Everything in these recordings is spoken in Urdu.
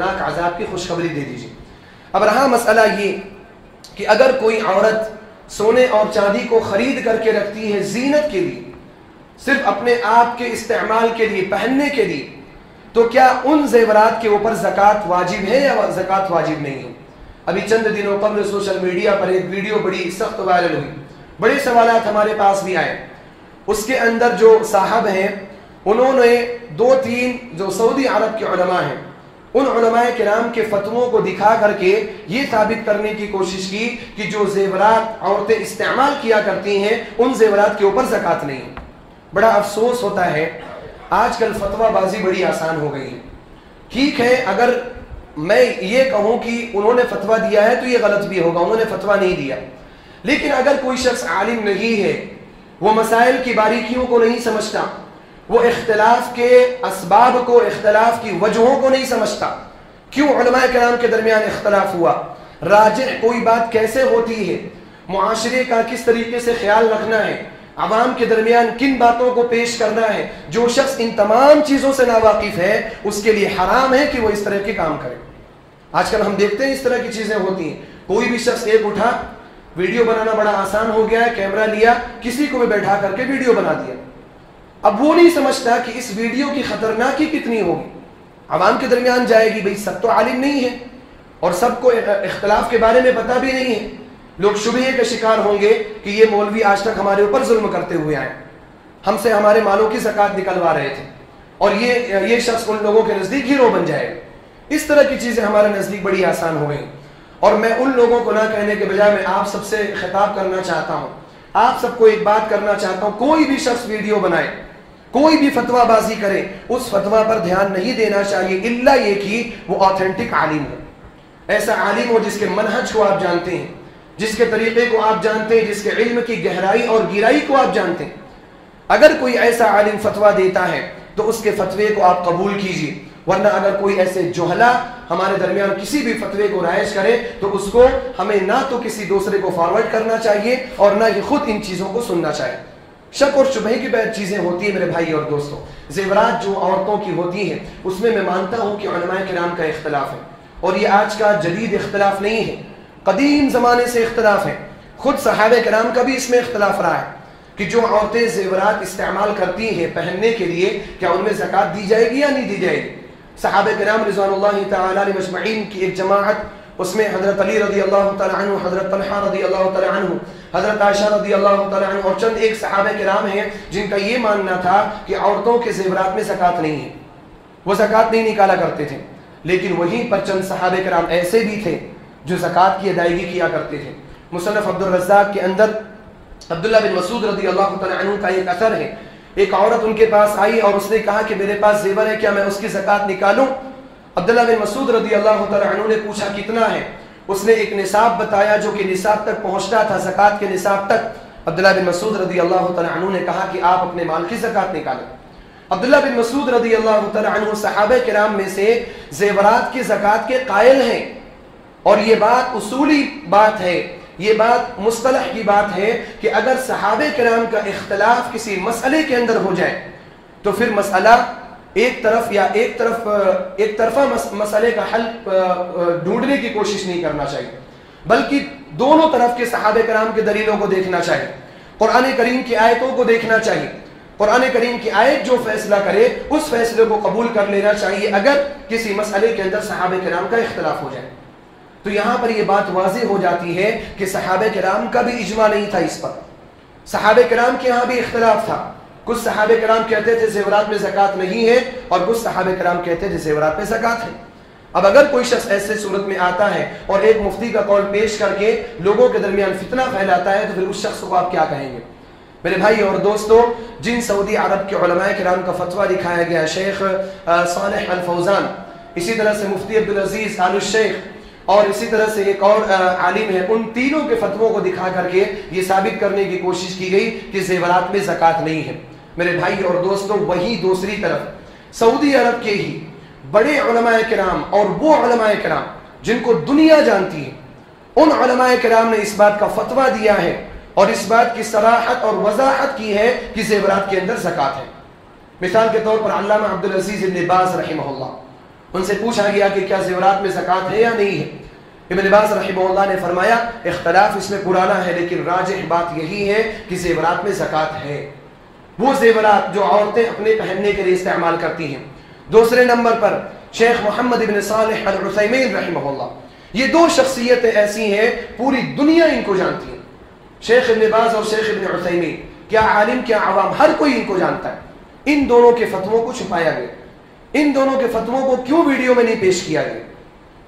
ناک عذاب کی خوشخبری دے دیجیے اب رہا مسئلہ یہ کہ اگر کوئی عورت سونے اور چاندی کو خرید کر کے رکھتی ہے زینت کے لیے، صرف اپنے آپ کے استعمال کے لیے، پہننے کے لیے، تو کیا ان زیورات کے اوپر زکوٰۃ واجب ہے یا زکوٰۃ واجب نہیں ہے؟ ابھی چند دنوں قبل سوشل میڈیا پر ایک ویڈیو بڑی سخت وائرل ہوئی۔ بڑے سوالات ہمارے پاس بھی آئے۔ اس کے اندر جو صاحب ہیں، انہوں نے دو تین جو سعودی عرب کے علماء ہیں ان علماء کرام کے فتووں کو دکھا کر کے یہ ثابت کرنے کی کوشش کی کہ جو زیورات عورتیں استعمال کیا کرتی ہیں، ان زیورات کے اوپر زکوٰۃ نہیں۔ بڑا افسوس ہوتا ہے۔ آج کل فتوہ بازی بڑی آسان ہو گئی۔ ٹھیک ہے، اگر میں یہ کہوں کہ انہوں نے فتوہ دیا ہے تو یہ غلط بھی ہوگا، انہوں نے فتوہ نہیں دیا۔ لیکن اگر کوئی شخص عالم نہیں ہے، وہ مسائل کی باریکیوں کو نہیں سمجھتا۔ وہ اختلاف کے اسباب کو، اختلاف کی وجہوں کو نہیں سمجھتا۔ کیوں علماء کرام کے درمیان اختلاف ہوا؟ راجح کوئی بات کیسے ہوتی ہے؟ معاشرے کا کس طریقے سے خیال رکھنا ہے؟ عوام کے درمیان کن باتوں کو پیش کرنا ہے؟ جو شخص ان تمام چیزوں سے ناواقف ہے، اس کے لیے حرام ہے کہ وہ اس طرح کے کام کرے۔ آج کل ہم دیکھتے ہیں اس طرح کی چیزیں ہوتی ہیں۔ کوئی بھی شخص ایک اٹھا، ویڈیو بنانا بڑا آسان ہو گیا ہے، کیمرہ لیا، کسی کو بھی بیٹھا کر کے ویڈیو بنا دیا۔ اب وہ نہیں سمجھتا کہ اس ویڈیو کی خطرناکی کتنی ہوگی۔ عوام کے درمیان جائے گی، بھئی سب تو عالم نہیں ہے اور سب کو اختلاف کے بارے میں پتہ بھی نہیں ہے۔ لوگ شبہ کے شکار ہوں گے کہ یہ مولوی آج تک ہمارے اوپر ظلم کرتے ہوئے آئے۔ ہم سے ہمارے مالوں کی زکات نکلوا رہے تھے۔ اور یہ یہ شخص ان لوگوں کے نزدیک ہیرو بن جائے۔ اس طرح کی چیزیں ہمارے نزدیک بڑی آسان ہو گئی اور میں ان لوگوں کو نہ کہنے کے بجائے میں آپ سب سے خطاب کرنا چاہتا ہوں۔ آپ سب کو ایک بات کرنا چاہتا ہوں، کوئی بھی شخص ویڈیو بنائے۔ کوئی بھی فتوہ بازی کرے، اس فتوہ پر دھیان نہیں دینا چاہیے اللہ یہ کہ وہ آتھینٹک عالم ہو۔ ایسا عالم ہو جس کے منہج کو آپ جانتے ہیں، جس کے طریقے کو آپ جانتے ہیں، جس کے علم کی گہرائی اور گرائی کو آپ جانتے ہیں۔ اگر کوئی ایسا عالم فتوہ دیتا ہے، تو اس کے فتوے کو آپ قبول کیجیے۔ ورنہ اگر کوئی ایسے جوہلا ہمارے درمیان کسی بھی فتوے کو رائج کرے، تو اس کو ہمیں نہ تو کسی دوسرے کو فارورڈ کرنا چاہیے اور نہ ہی خود ان چیزوں کو سننا چاہیے۔ شک اور شبہ کی بہت چیزیں ہوتی ہیں میرے بھائی اور دوستوں۔ زیورات جو عورتوں کی ہوتی ہیں، اس میں میں مانتا ہوں کہ علماء کرام کا اختلاف ہے۔ اور یہ آج کا جدید اختلاف نہیں ہے۔ قدیم زمانے سے اختلاف ہے۔ خود صحابہ کرام کا بھی اس میں اختلاف رہا ہے کہ جو عورتیں زیورات استعمال کرتی ہیں پہننے کے لیے، کیا ان میں زکوٰۃ دی جائے گی یا نہیں دی جائے گی؟ صحابہ کرام رضوان اللہ تعالیٰ علیہ مجمعین کی ایک جماعت، اس میں حضرت علی رضی اللہ تعالیٰ عنہ، حضرت طلحہ رضی اللہ تعالیٰ عنہ حضرت عائشہ رضی اللہ تعالیٰ عنہ اور چند ایک صحابہ کرام ہیں جن کا یہ ماننا تھا کہ عورتوں کے زیورات میں زکوٰۃ نہیں ہے۔ وہ زکوٰۃ نہیں نکالا کرتے تھے۔ لیکن وہیں پر چند صحابہ کرام ایسے بھی تھے جو زکوٰۃ کی ادائیگی کیا کرتے تھے۔ مصنف عبد الرزاق کے اندر عبداللہ بن مسعود رضی اللہ تعالیٰ عنہ کا ایک اثر ہے۔ ایک عورت ان کے پاس آئی اور اس نے کہا کہ میرے پاس زیور ہے، کیا میں اس کی زکوٰۃ نکالوں؟ عبداللہ بن مسعود رضی اللہ تعالیٰ عنہ نے پوچھا، کتنا ہے؟ اس نے ایک نصاب بتایا جو کہ نصاب تک پہنچتا تھا، زکوٰۃ کے نصاب تک۔ عبداللہ بن مسعود رضی اللہ تعالیٰ عنہ نے کہا کہ آپ اپنے مال کی زکوٰۃ نکالیں۔ عبداللہ بن مسعود رضی اللہ تعالیٰ عنہ صحابہ کرام میں سے زیورات کی زکوٰۃ کے قائل ہیں۔ اور یہ بات اصولی بات ہے، یہ بات مصطلح کی بات ہے کہ اگر صحابہ کرام کا اختلاف کسی مسئلے کے اندر ہو جائے تو پھر مسئلہ ایک طرف یا ایک طرف، ایک طرفہ مسئلے کا حل ڈھونڈنے کی کوشش نہیں کرنا چاہیے، بلکہ دونوں طرف کے صحابہ کرام کے دلیلوں کو دیکھنا چاہیے، قرآن کریم کی آیتوں کو دیکھنا چاہیے، قرآن کریم کی آیت جو فیصلہ کرے، اس فیصلے کو قبول کر لینا چاہیے، اگر کسی مسئلے کے اندر صحابہ کرام کا اختلاف ہو جائے۔ تو یہاں پر یہ بات واضح ہو جاتی ہے کہ صحابہ کرام کا بھی اجماع نہیں تھا اس پر۔ صحابہ کرام کے ہاں بھی اختلاف تھا۔ کچھ صحابہ کرام کہتے تھے زیورات میں زکوٰۃ نہیں ہے اور کچھ صحابہ کرام کہتے تھے زیورات میں زکوٰۃ ہے۔ اب اگر کوئی شخص ایسے صورت میں آتا ہے اور ایک مفتی کا قول پیش کر کے لوگوں کے درمیان فتنہ پھیلاتا ہے تو پھر اس شخص کو آپ کیا کہیں گے؟ میرے بھائی اور دوستو، جن سعودی عرب کے علماء کرام کا فتویٰ دکھایا گیا، شیخ صالح الفوزان، اسی طرح سے مفتی عبدالعزیز آل الشیخ اور اسی طرح سے ایک اور عالم ہے، ان تینوں کے فتووں کو دکھا کر کے یہ ثابت کرنے کی کوشش کی گئی کہ زیورات میں زکوٰۃ نہیں ہے۔ میرے بھائی اور دوستوں، وہی دوسری طرف۔ سعودی عرب کے ہی بڑے علماء کرام اور وہ علماء کرام جن کو دنیا جانتی ہے، ان علماء کرام نے اس بات کا فتویٰ دیا ہے اور اس بات کی صراحت اور وضاحت کی ہے کہ زیورات کے اندر زکوٰۃ ہے۔ مثال کے طور پر علامہ عبدالعزیز ابن باز رحمہ اللہ، ان سے پوچھا گیا کہ کیا زیورات میں زکوٰۃ ہے یا نہیں ہے؟ ابن عباس رحمہ اللہ نے فرمایا، اختلاف اس میں پرانا ہے لیکن راجح بات یہی ہے کہ زیورات میں زکوٰۃ ہے۔ وہ زیورات جو عورتیں اپنے پہننے کے لیے استعمال کرتی ہیں۔ دوسرے نمبر پر شیخ محمد ابن صالح العثیمین رحمہ اللہ یہ دو شخصیتیں ایسی ہیں، پوری دنیا ان کو جانتی ہیں۔ شیخ ابن باز اور شیخ ابن عثیمین، کیا عالم، کیا عوام، ہر کوئی ان کو جانتا ہے۔ ان دونوں کے فتووں کو چھپایا گیا۔ ان دونوں کے فتووں کو کیوں ویڈیو میں نہیں پیش کیا گیا؟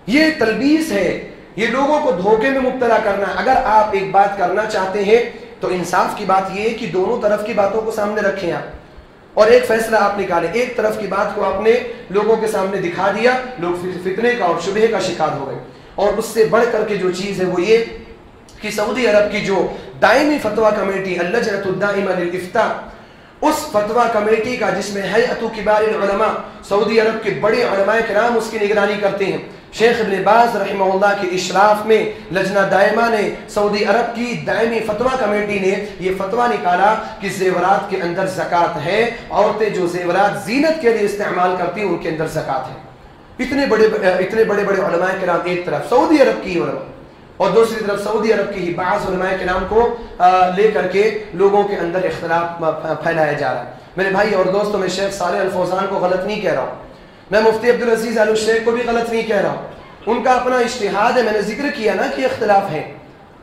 یہ تلبیس ہے، یہ لوگوں کو دھوکے میں مبتلا کرنا۔ اگر آپ ایک بات کرنا چاہتے ہیں تو انصاف کی بات یہ ہے کہ دونوں طرف کی باتوں کو سامنے رکھیں آپ۔ اور ایک فیصلہ آپ نکالیں۔ ایک طرف کی بات کو آپ نے لوگوں کے سامنے دکھا دیا، لوگ فتنے کا اور شبہ کا شکار ہو گئے۔ اور اس سے بڑھ کر کے جو چیز ہے وہ یہ کہ سعودی عرب کی جو دائمی فتوہ کمیٹی اللجنت الدائمہ للفتہ اس فتوہ کمیٹی کا جس میں حیعت کبار العلماء، سعودی عرب کے بڑے علماء کرام اس کی نگرانی کرتے ہیں۔ شیخ ابن باز رحمہ اللہ کے اشراف میں لجنہ دائمہ نے سعودی عرب کی دائمی فتوہ کمیٹی نے یہ فتوہ نکالا کہ زیورات کے اندر زکاة ہے، عورتیں جو زیورات زینت کے لیے استعمال کرتی ہیں، ان کے اندر زکاة ہے۔ اتنے بڑے اتنے بڑے بڑے علماء کرام ایک طرف سعودی عرب کی علماء اور دوسری طرف سعودی عرب کی ہی بعض علماء کے نام کو لے کر کے لوگوں کے اندر اختلاف پھیلایا جا رہا ہے۔ میرے بھائی اور دوستوں، میں شیخ صالح الفوزان کو غلط نہیں کہہ رہا ہوں۔ میں مفتی عبدالعزیز علی الشیخ کو بھی غلط نہیں کہہ رہا ہوں۔ ان کا اپنا اشتہاد ہے، میں نے ذکر کیا نا کہ اختلاف ہے۔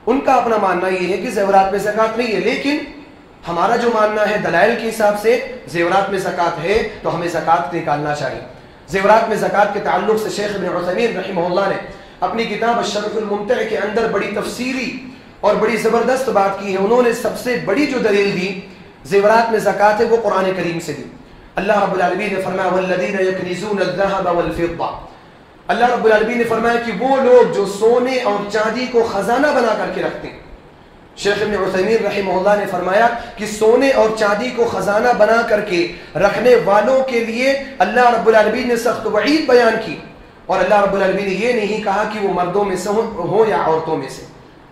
ان کا اپنا ماننا یہ ہے کہ زیورات میں زکوٰۃ نہیں ہے، لیکن ہمارا جو ماننا ہے دلائل کے حساب سے زیورات میں زکوٰۃ ہے تو ہمیں زکوٰۃ نکالنا چاہیے۔ زیورات میں زکوٰۃ کے تعلق سے شیخ ابن عثمین رحمہ اللہ نے اپنی کتاب الشرف الممتع کے اندر بڑی تفصیلی اور بڑی زبردست بات کی ہے۔ انہوں نے سب سے بڑی جو دلیل دی، زیورات میں زکوٰۃ ہے، وہ قرآن کریم سے دی۔ اللہ رب العالمین نے فرمایا والذین یکنزون الذهب والفضة۔ اللہ رب العالمین نے فرمایا کہ وہ لوگ جو سونے اور چاندی کو خزانہ بنا کر کے رکھتے ہیں۔ شیخ ابن عثیمین رحمہ اللہ نے فرمایا کہ سونے اور چاندی کو خزانہ بنا کر کے رکھنے والوں کے لیے اللہ رب العالمین نے سخت وعید بیان کی۔ اور اللہ رب العالمین نے یہ نہیں کہا کہ وہ مردوں میں سے ہو یا عورتوں میں سے۔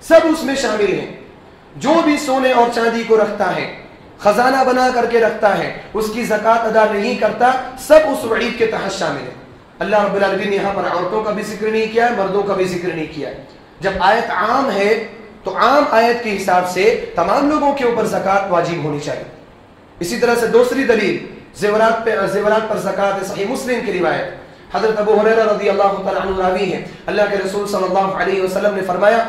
سب اس میں شامل ہیں۔ جو بھی سونے اور چاندی کو رکھتا ہے خزانہ بنا کر کے رکھتا ہے، اس کی زکوٰۃ ادا نہیں کرتا، سب اس وعید کے تحت شامل ہے۔ اللہ رب العالمین نے یہاں پر عورتوں کا بھی ذکر نہیں کیا ہے مردوں کا بھی ذکر نہیں کیا۔ ہے جب آیت عام ہے، تو عام آیت کے حساب سے تمام لوگوں کے اوپر زکوٰۃ واجب ہونی چاہیے۔ اسی طرح سے دوسری دلیل، زیورات پہ، زیورات پر زکوٰۃ صحیح مسلم کی روایت۔ حضرت ابو حریرہ رضی اللہ تعالی عنہ راوی ہے اللہ کے رسول صلی اللہ علیہ وسلم نے فرمایا،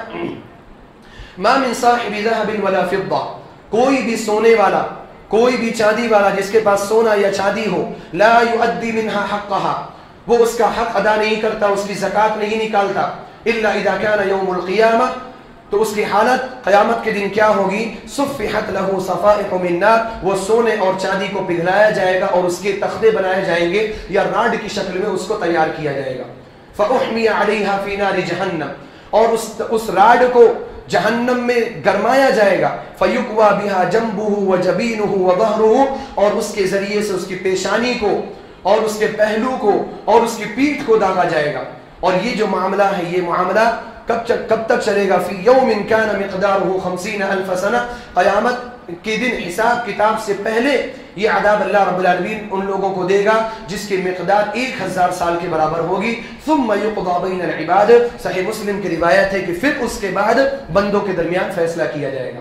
ما من صاحب ذهب ولا فضه کوئی بھی سونے والا، کوئی بھی چاندی والا جس کے پاس سونا یا چاندی ہو، لا يؤدي منها حقها وہ اس کا حق ادا نہیں کرتا، اس کی زکات نہیں نکالتا۔ الا اذا كان يوم القيامه تو اس کی حالت قیامت کے دن کیا ہوگی؟ صفحت له صفائح من نار۔ وہ سونے اور چاندی کو پگھلایا جائے گا اور اس کے تختے بنائے جائیں گے یا راڈ کی شکل میں اس کو تیار کیا جائے گا۔ فاحمي عليها في نار جهنم۔ اور اس اس راڈ کو جہنم میں گرمایا جائے گا۔ فیقوا بہا جمبہ و جبینہ اور اس کے ذریعے سے اس کی پیشانی کو اور اس کے پہلو کو اور اس کی پیٹھ کو داغا جائے گا۔ اور یہ جو معاملہ ہے، یہ معاملہ کب کب تک چلے گا؟ فی یوم کان مقدارہ خمسین الف سنہ۔ قیامت کے دن حساب کتاب سے پہلے یہ عذاب اللہ رب العالمین ان لوگوں کو دے گا جس کی مقدار ایک ہزار سال کے برابر ہوگی۔ ثم یقضا بین العباد۔ صحیح مسلم کی روایت ہے کہ پھر اس کے بعد بندوں کے درمیان فیصلہ کیا جائے گا۔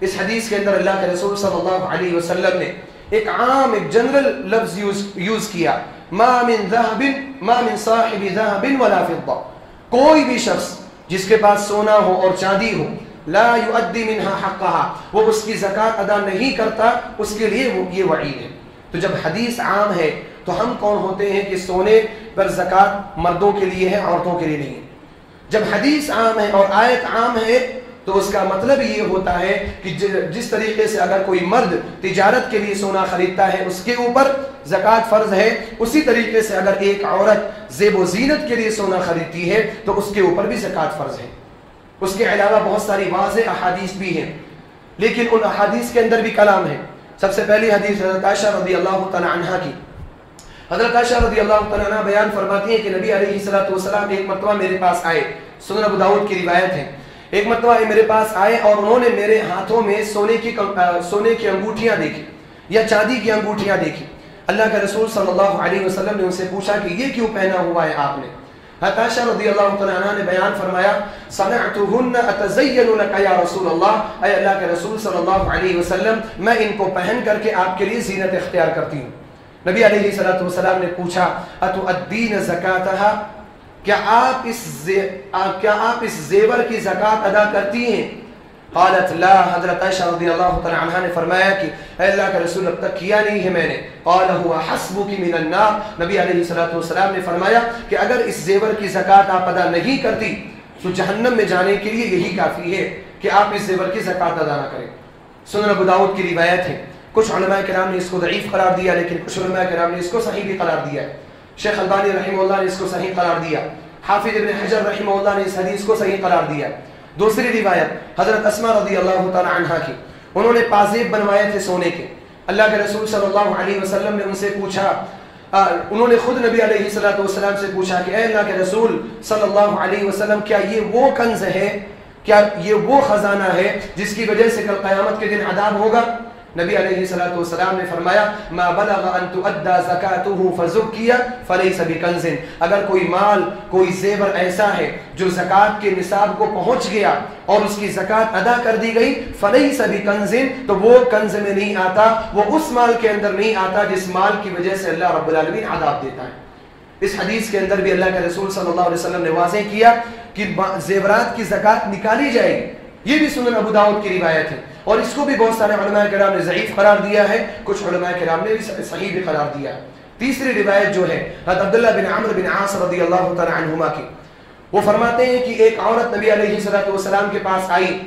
اس حدیث کے اندر اللہ کے رسول صلی اللہ علیہ وسلم نے ایک عام ایک جنرل لفظ یوز, یوز کیا۔ ما من ذهب ما من صاحب ذهب ولا فضه کوئی بھی شخص جس کے پاس سونا ہو اور چاندی ہو لا يؤدي منها حقها۔ وہ اس کی زکات ادا نہیں کرتا، اس کے لیے وہ یہ وعید ہے۔ تو جب حدیث عام ہے، تو ہم کون ہوتے ہیں کہ سونے پر زکات مردوں کے لیے ہے، عورتوں کے لیے نہیں جب حدیث عام ہے اور آیت عام ہے، تو اس کا مطلب یہ ہوتا ہے کہ جس طریقے سے اگر کوئی مرد تجارت کے لیے سونا خریدتا ہے، اس کے اوپر زکوٰۃ فرض ہے، اسی طریقے سے اگر ایک عورت زیب و زینت کے لیے سونا خریدتی ہے، تو اس کے اوپر بھی زکوٰۃ فرض ہے۔ اس کے علاوہ بہت ساری واضح احادیث بھی ہیں۔ لیکن ان احادیث کے اندر بھی کلام ہے۔ سب سے پہلی حدیث حضرت عائشہ رضی اللہ تعالی عنہ کی۔ حضرت عائشہ رضی اللہ تعالی عنہ بیان فرماتی ہیں کہ نبی علیہ الصلوۃ والسلام ایک مرتبہ میرے پاس آئے۔ سنن ابو داؤد کی روایت ہے۔ ایک مرتبہ میرے پاس آئے اور انہوں نے میرے ہاتھوں میں سونے کی سونے کی انگوٹھیاں دیکھی یا چاندی کی انگوٹھیاں دیکھی۔ اللہ کے رسول صلی اللہ علیہ وسلم نے ان سے پوچھا کہ یہ کیوں پہنا ہوا ہے آپ نے؟ حتیشہ رضی اللہ تعالیٰ عنہ نے بیان فرمایا سمعتہن اتزین لکا یا رسول اللہ؟ اے اللہ کے رسول صلی اللہ علیہ وسلم، میں ان کو پہن کر کے آپ کے لیے زینت اختیار کرتی ہوں۔ نبی علیہ السلام نے پوچھا اتو الدین زکاتہا کیا آپ اس کیا آپ اس زیور کی زکات ادا کرتی ہیں؟ قالت لا، حضرت عائشہ رضی اللہ تعالی عنہ نے فرمایا کہ اے اللہ کا رسول اب تک کیا نہیں ہے میں نے۔ قال هو حسبك من النار۔ نبی علیہ الصلوۃ والسلام نے فرمایا کہ اگر اس زیور کی زکات آپ ادا نہیں کرتی تو جہنم میں جانے کے لیے یہی کافی ہے کہ آپ اس زیور کی زکات ادا نہ کریں۔ سنن ابو داؤد کی روایت ہے۔ کچھ علماء کرام نے اس کو ضعیف قرار دیا، لیکن کچھ علماء کرام نے اس کو صحیح بھی قرار دیا ہے۔ شیخ البانی رحمہ اللہ نے اس کو صحیح قرار دیا۔ حافظ ابن حجر رحمہ اللہ نے اس حدیث کو صحیح قرار دیا۔ ہے دوسری روایت، حضرت اسما رضی اللہ تعالی عنہ کی۔ انہوں نے پازیب بنوائے تھے سونے کے۔ اللہ کے رسول صلی اللہ علیہ وسلم نے ان سے پوچھا انہوں نے خود نبی علیہ السلام سے پوچھا کہ، اے اللہ کے رسول صلی اللہ علیہ وسلم، کیا یہ وہ کنز ہے؟ کیا یہ وہ خزانہ ہے جس کی وجہ سے کل قیامت کے دن عذاب ہوگا؟ نبی علیہ السلام نے فرمایا، ما بلغ ان تؤدى زکاته فزکیہ فلیس بکنز. اگر کوئی مال، کوئی زیور ایسا ہے جو زکات کے نصاب کو پہنچ گیا اور اس کی زکات ادا کر دی گئی، فلیس بکنز، تو وہ کنز میں نہیں آتا، وہ اس مال کے اندر نہیں آتا جس مال کی وجہ سے اللہ رب العالمین عذاب دیتا ہے۔ اس حدیث کے اندر بھی اللہ کے رسول صلی اللہ علیہ وسلم نے واضح کیا کہ زیورات کی زکات نکالی جائے گی۔ یہ بھی سنن ابو داؤد کی روایت ہے۔ اور اس کو بھی بہت سارے علماء کرام نے ضعیف قرار دیا ہے، کچھ علماء کرام نے بھی صحیح بھی قرار دیا۔ ہے تیسری روایت جو ہے، حضرت عبداللہ بن عمر بن عاص رضی اللہ تعالی عنہما کی۔ وہ فرماتے ہیں کہ ایک عورت نبی علیہ السلام کے پاس آئی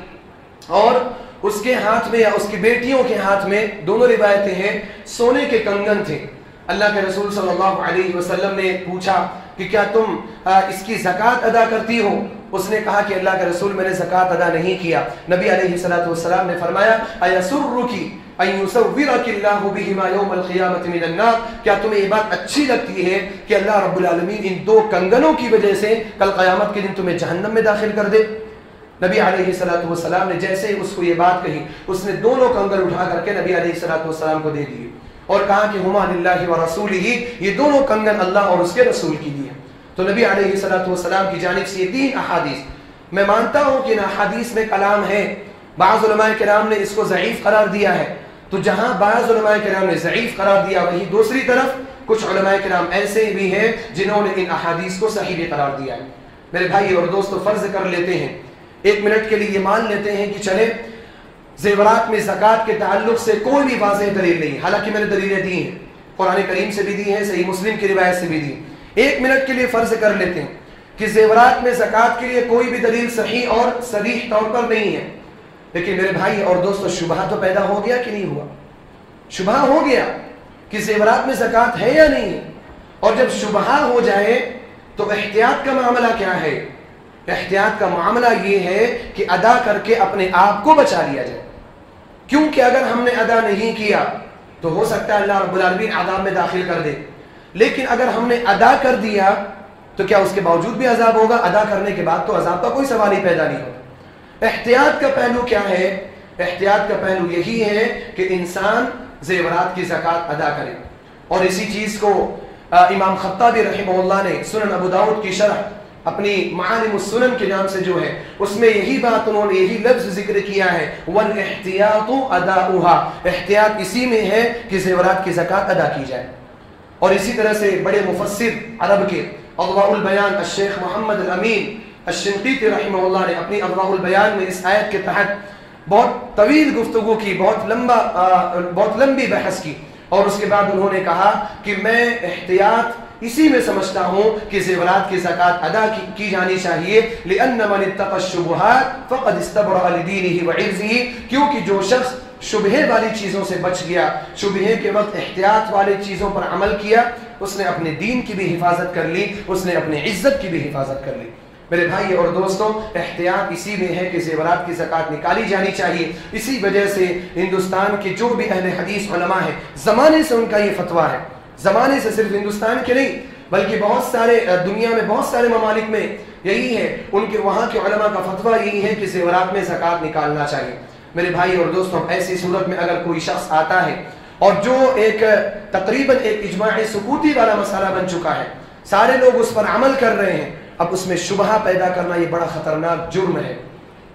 اور اس کے ہاتھ میں یا اس کی بیٹیوں کے ہاتھ میں دونوں روایتیں ہیں۔ سونے کے کنگن تھے۔ اللہ کے رسول صلی اللہ علیہ وسلم نے پوچھا کہ کیا تم اس کی زکات ادا کرتی ہو؟ اس نے کہا کہ اللہ کے رسول میں نے زکات ادا نہیں کیا۔ نبی علیہ الصلوۃ والسلام نے فرمایا ایسرکی کیا تمہیں یہ بات اچھی لگتی ہے کہ اللہ رب العالمین ان دو کنگنوں کی وجہ سے کل قیامت کے دن تمہیں جہنم میں داخل کر دے؟ نبی علیہ الصلوۃ والسلام نے جیسے ہی اس کو یہ بات کہی، اس نے دونوں کنگن اٹھا کر کے نبی علیہ الصلوۃ والسلام کو دے دیے اور کہا کہ ہما للہ و رسولہ یہ دونوں کنگن اللہ اور اس کے رسول کے لیے تو نبی علیہ صلاحت السلام کی جانب سے یہ تین احادیث۔ میں مانتا ہوں کہ ان احادیث میں کلام ہے۔ بعض علماء کرام نے اس کو ضعیف قرار دیا ہے۔ تو جہاں بعض علماء کرام نے ضعیف قرار دیا، وہی دوسری طرف کچھ علماء کرام ایسے بھی ہیں جنہوں نے ان احادیث کو صحیح بھی قرار دیا ہے۔ میرے بھائی اور دوستو، فرض کر لیتے ہیں۔ ایک منٹ کے لیے یہ مان لیتے ہیں کہ چلے زیورات میں زکوٰۃ کے تعلق سے کوئی بھی واضح دلیل نہیں حالانکہ میں نے دلیلیں دی ہیں، قرآن کریم سے بھی دی ہیں، صحیح مسلم کی روایت سے بھی دی ہیں۔ ایک منٹ کے لیے فرض کر لیتے ہیں کہ زیورات میں زکوٰۃ کے لیے کوئی بھی دلیل صحیح اور صریح طور پر نہیں ہے۔ لیکن میرے بھائی اور دوستو، شبہ تو پیدا ہو گیا کہ نہیں ہوا؟ شبہ ہو گیا کہ زیورات میں زکوٰۃ ہے یا نہیں؟ ہے اور جب شبہ ہو جائے تو احتیاط کا معاملہ کیا ہے؟ احتیاط کا معاملہ یہ ہے کہ ادا کر کے اپنے آپ کو بچا لیا جائے۔ کیونکہ اگر ہم نے ادا نہیں کیا تو ہو سکتا ہے اللہ رب العالمین عذاب میں داخل کر دے۔ لیکن اگر ہم نے ادا کر دیا تو کیا اس کے باوجود بھی عذاب ہوگا؟ ادا کرنے کے بعد تو عذاب کا کوئی سوال ہی پیدا نہیں ہوتا۔ احتیاط کا پہلو کیا ہے؟ احتیاط کا پہلو یہی ہے کہ انسان زیورات کی زکات ادا کرے۔ اور اسی چیز کو امام خطابی رحمہ اللہ نے سنن ابو داؤد کی شرح اپنی معالم السنن کے نام سے جو ہے، اس میں یہی بات انہوں نے یہی لفظ ذکر کیا ہے وَالْإِحْتِيَاطُ أَدَاؤُهَا۔ احتیاط اسی میں ہے کہ زیورات کی زکات ادا کی جائے۔ اور اسی طرح سے بڑے مفسر عرب کے اضواء البیان، الشیخ محمد الامین الشنقیتی رحمہ اللہ نے اپنی اضواء البیان میں اس آیت کے تحت بہت طویل گفتگو کی، بہت لمبا بہت لمبی بحث کی۔ اور اس کے بعد انہوں نے کہا کہ میں احتیاط اسی میں سمجھتا ہوں کہ زیورات کی زکات ادا کی جانی چاہیے۔ لأن من اتقى الشبهات فقد استبرأ لدينه وعرضه۔ کیونکہ جو شخص شبہ والی چیزوں سے بچ گیا، شبہ کے وقت احتیاط والی چیزوں پر عمل کیا، اس نے اپنے دین کی بھی حفاظت کر لی، اس نے اپنے عزت کی بھی حفاظت کر لی۔ میرے بھائی اور دوستوں احتیاط اسی میں ہے کہ زیورات کی زکات نکالی جانی چاہیے۔ اسی وجہ سے ہندوستان کے جو بھی اہل حدیث علماء ہیں، زمانے سے ان کا یہ فتویٰ ہے۔ زمانے سے صرف ہندوستان کے نہیں، بلکہ بہت سارے دنیا میں بہت سارے ممالک میں یہی ہے۔ ان کے وہاں کے علماء کا فتویٰ یہی ہے کہ زیورات میں زکات نکالنا چاہیے۔ میرے بھائی اور دوستوں ایسی صورت میں اگر کوئی شخص آتا ہے اور جو ایک، تقریباً ایک اجماع سکوتی والا مسئلہ بن چکا ہے، سارے لوگ اس پر عمل کر رہے ہیں، اب اس میں شبہ پیدا کرنا یہ بڑا خطرناک جرم ہے۔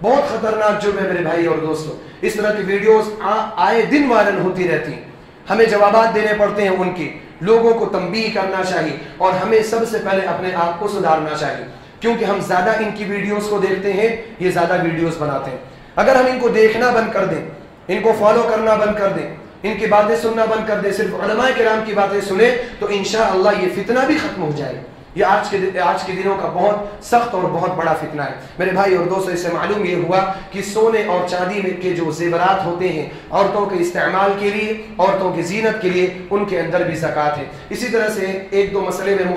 بہت خطرناک جرم ہے میرے بھائی اور دوستوں اس طرح کی ویڈیوز آئے دن وائرل ہوتی رہتی ہیں۔ ہمیں جوابات دینے پڑتے ہیں ان کی لوگوں کو تنبیہ کرنا چاہیے اور ہمیں سب سے پہلے اپنے آپ کو سدھارنا چاہیے۔ کیونکہ ہم زیادہ ان کی ویڈیوز کو دیکھتے ہیں، یہ زیادہ ویڈیوز بناتے ہیں۔ اگر ہم ان کو دیکھنا بند کر دیں، ان کو فالو کرنا بند کر دیں، ان کی باتیں سننا بند کر دیں، صرف علماء کرام کی باتیں سنیں، تو انشاءاللہ یہ فتنہ بھی ختم ہو جائے یہ آج کے آج کے دنوں کا بہت سخت اور بہت بڑا فتنہ ہے۔ میرے بھائی اور دوستوں اس سے معلوم یہ ہوا کہ سونے اور چاندی میں کے جو زیورات ہوتے ہیں، عورتوں کے استعمال کے لیے، عورتوں کی زینت کے لیے، ان کے اندر بھی زکوٰۃ ہے۔ اسی طرح سے ایک دو مسئلے میں